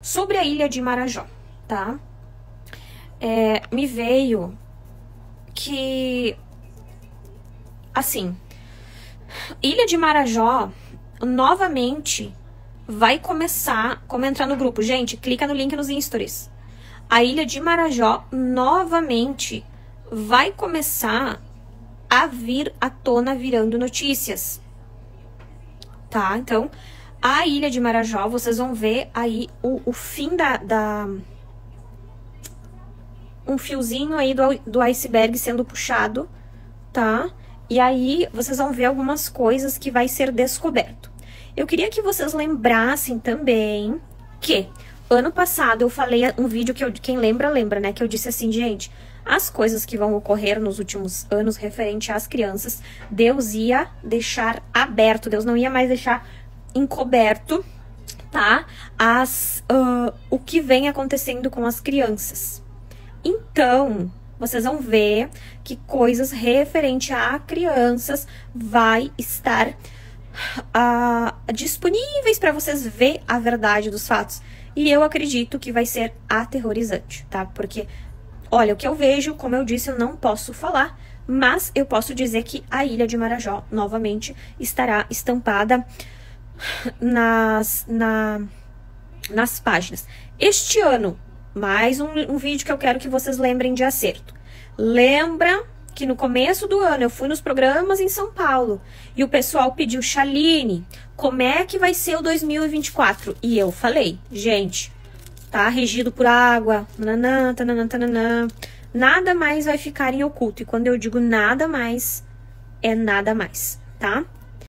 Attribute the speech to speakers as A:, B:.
A: Sobre a ilha de Marajó, tá? É, me veio que, assim, Ilha de Marajó, novamente, vai começar, como entrar no grupo, gente, clica no link nos stories. A Ilha de Marajó, novamente, vai começar a vir à tona virando notícias. Tá? Então, a ilha de Marajó, vocês vão ver aí o, o fim da, da, Um fiozinho aí do, do iceberg sendo puxado, tá? E aí vocês vão ver algumas coisas que vai ser descoberto. Eu queria que vocês lembrassem também que ano passado eu falei um vídeo que eu, quem lembra, lembra, né? Que eu disse assim, gente, as coisas que vão ocorrer nos últimos anos referente às crianças, Deus ia deixar aberto, Deus não ia mais deixar encoberto, tá? As, uh, o que vem acontecendo com as crianças. Então, vocês vão ver que coisas referente a crianças vai estar uh, disponíveis para vocês ver a verdade dos fatos. E eu acredito que vai ser aterrorizante, tá? Porque, olha, o que eu vejo, como eu disse, eu não posso falar, mas eu posso dizer que a ilha de Marajó, novamente, estará estampada nas, na, nas páginas. Este ano, mais um, um vídeo que eu quero que vocês lembrem de acerto. Lembra que no começo do ano eu fui nos programas em São Paulo e o pessoal pediu Chaline, como é que vai ser o 2024? E eu falei, gente, tá regido por água, nananã, tananã, tananã, nada mais vai ficar em oculto. E quando eu digo nada mais, é nada mais, tá?